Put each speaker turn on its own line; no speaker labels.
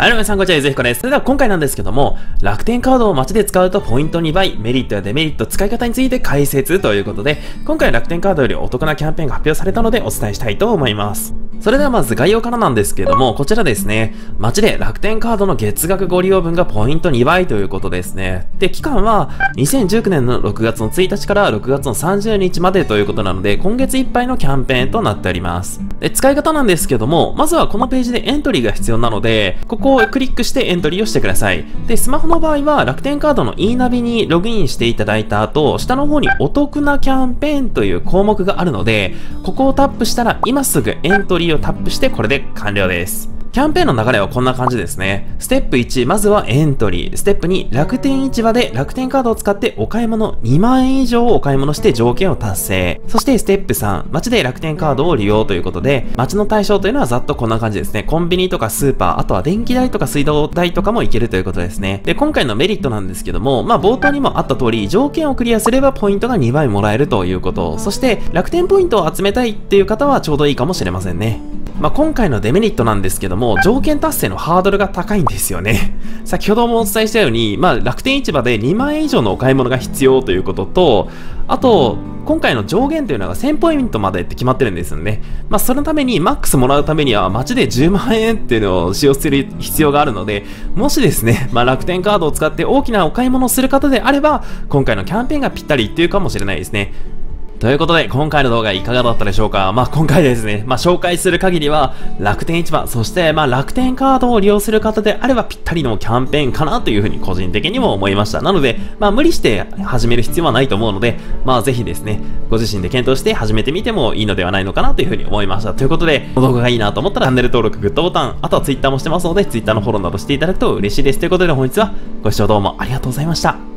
はい、皆さんこんにちは、ゆずひこです。それでは今回なんですけども、楽天カードを街で使うとポイント2倍、メリットやデメリット、使い方について解説ということで、今回楽天カードよりお得なキャンペーンが発表されたのでお伝えしたいと思います。それではまず概要からなんですけども、こちらですね、街で楽天カードの月額ご利用分がポイント2倍ということですね。で、期間は2019年の6月の1日から6月の30日までということなので、今月いっぱいのキャンペーンとなっております。で、使い方なんですけども、まずはこのページでエントリーが必要なので、ここをクリックしてエントリーをしてください。で、スマホの場合は楽天カードの e ナビにログインしていただいた後、下の方にお得なキャンペーンという項目があるので、ここをタップしたら今すぐエントリーをタップしてこれで完了です。キャンペーンの流れはこんな感じですね。ステップ1、まずはエントリー。ステップ2、楽天市場で楽天カードを使ってお買い物2万円以上をお買い物して条件を達成。そしてステップ3、街で楽天カードを利用ということで、街の対象というのはざっとこんな感じですね。コンビニとかスーパー、あとは電気代とか水道代とかもいけるということですね。で、今回のメリットなんですけども、まあ冒頭にもあった通り、条件をクリアすればポイントが2倍もらえるということ。そして楽天ポイントを集めたいっていう方はちょうどいいかもしれませんね。まあ、今回のデメリットなんですけども、条件達成のハードルが高いんですよね。先ほどもお伝えしたように、まあ、楽天市場で2万円以上のお買い物が必要ということと、あと、今回の上限というのが1000ポイントまでって決まってるんですよね。まあ、そのために、マックスもらうためには、街で10万円っていうのを使用する必要があるので、もしですね、まあ、楽天カードを使って大きなお買い物をする方であれば、今回のキャンペーンがぴったりっていうかもしれないですね。ということで、今回の動画いかがだったでしょうか？まあ、今回ですね、まあ、紹介する限りは、楽天市場、そして、まあ、楽天カードを利用する方であればぴったりのキャンペーンかなというふうに個人的にも思いました。なので、まあ、無理して始める必要はないと思うので、まあ、ぜひですね、ご自身で検討して始めてみてもいいのではないのかなというふうに思いました。ということで、この動画がいいなと思ったらチャンネル登録、グッドボタン、あとは Twitter もしてますので、Twitter のフォローなどしていただくと嬉しいです。ということで、本日はご視聴どうもありがとうございました。